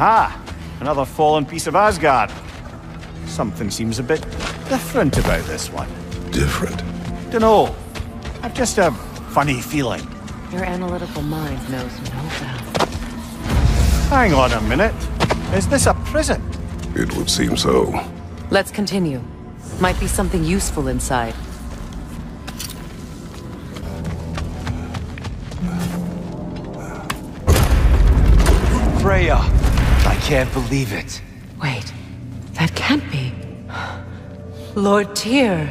Aha! Another fallen piece of Asgard. Something seems a bit different about this one. Different? Dunno. I've just a funny feeling. Your analytical mind knows no bounds. Hang on a minute. Is this a prison? It would seem so. Let's continue. Might be something useful inside. Freya! I can't believe it. Wait, that can't be. Lord Tyr.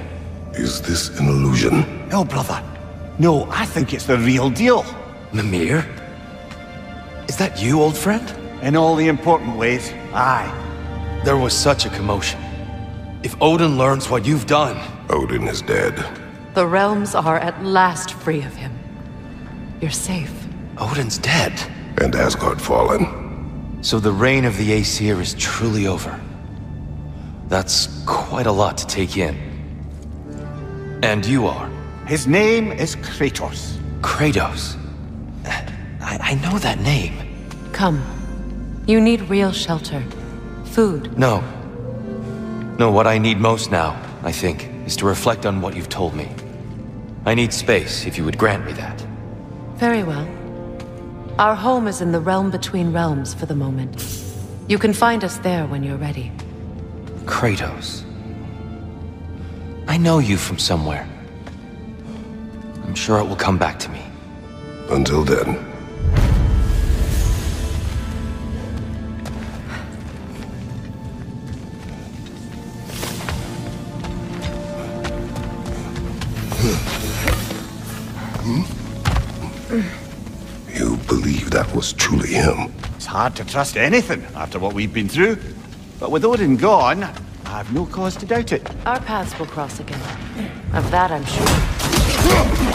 Is this an illusion? No, brother. No, I think it's the real deal. Mimir? Is that you, old friend? In all the important ways, aye. There was such a commotion. If Odin learns what you've done... Odin is dead. The realms are at last free of him. You're safe. Odin's dead. And Asgard fallen. So the reign of the Aesir is truly over. That's quite a lot to take in. And you are? His name is Kratos. Kratos. I, I know that name. Come. You need real shelter. Food. No. No, what I need most now, I think, is to reflect on what you've told me. I need space, if you would grant me that. Very well. Our home is in the realm between realms for the moment. You can find us there when you're ready. Kratos. I know you from somewhere. I'm sure it will come back to me. Until then. You was truly him? It's hard to trust anything after what we've been through. But with Odin gone, I have no cause to doubt it. Our paths will cross again. Of that I'm sure.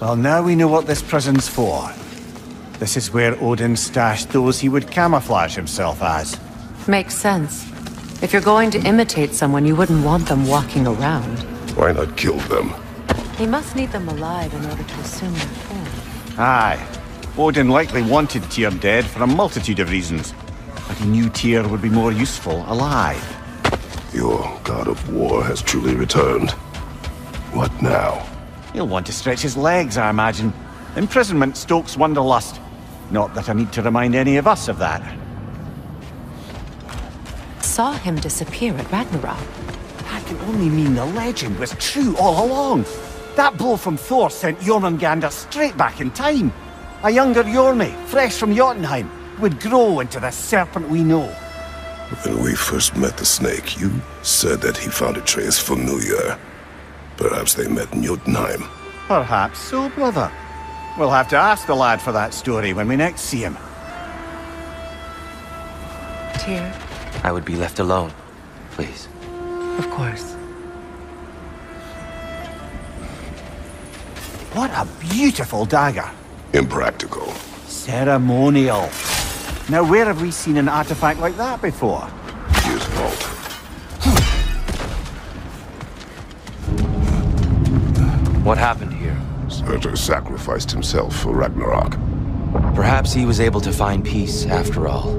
Well, now we know what this prison's for. This is where Odin stashed those he would camouflage himself as. Makes sense. If you're going to imitate someone, you wouldn't want them walking around. Why not kill them? He must need them alive in order to assume their form. Aye. Odin likely wanted Tyr dead for a multitude of reasons. But he knew Tyr would be more useful alive. Your god of war has truly returned. What now? He'll want to stretch his legs, I imagine. Imprisonment stokes wanderlust. Not that I need to remind any of us of that. Saw him disappear at Ragnarok. That can only mean the legend was true all along. That blow from Thor sent Jormungandr straight back in time. A younger Jormi, fresh from Jotunheim, would grow into the serpent we know. When we first met the snake, you said that he found Atreus familiar. Perhaps they met in Jotunheim. Perhaps so, brother. We'll have to ask the lad for that story when we next see him. Tyr, I would be left alone. Please. of course. What a beautiful dagger. Impractical. Ceremonial. Now, where have we seen an artifact like that before? What happened here? Surtur sacrificed himself for Ragnarok. Perhaps he was able to find peace after all.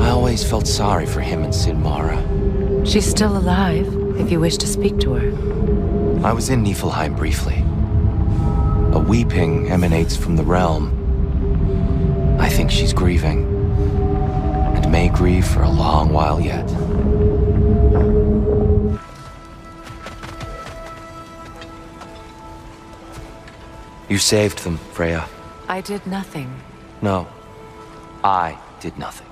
I always felt sorry for him and Sinmara. She's still alive, if you wish to speak to her. I was in Niflheim briefly. A weeping emanates from the realm. I think she's grieving. And may grieve for a long while yet. You saved them, Freya. I did nothing. No. I did nothing.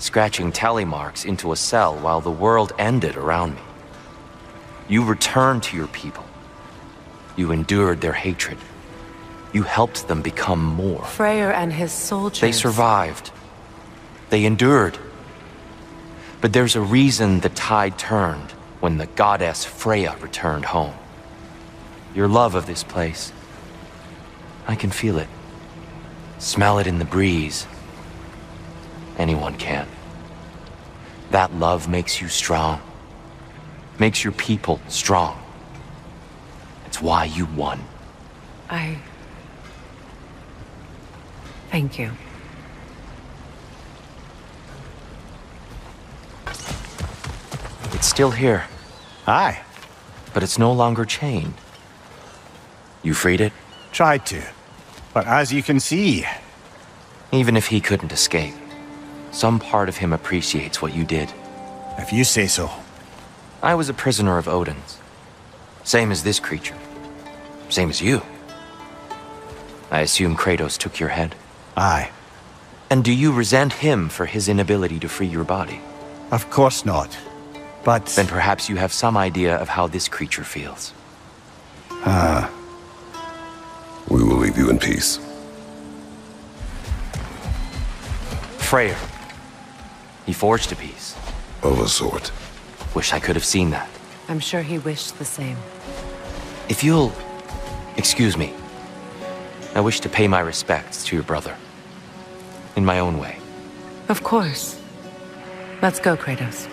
Scratching tally marks into a cell while the world ended around me. You returned to your people. You endured their hatred. You helped them become more. Freyr and his soldiers. They survived. They endured. But there's a reason the tide turned when the goddess Freya returned home. Your love of this place. I can feel it. Smell it in the breeze. Anyone can. That love makes you strong. Makes your people strong. It's why you won. I... Thank you. It's still here, Aye, but it's no longer chained. You freed it? tried to. But as you can see, Even if he couldn't escape, some part of him appreciates what you did. if you say so. I was a prisoner of Odin's. Same as this creature. Same as you. I assume Kratos took your head. Aye, And do you resent him for his inability to free your body? of course not. But Then perhaps you have some idea of how this creature feels. Ah. will leave you in peace. Freyr. He forged a peace. Of a sort. Wish I could have seen that. I'm sure he wished the same. If you'll... Excuse me. I wish to pay my respects to your brother. In my own way. Of course. Let's go, Kratos.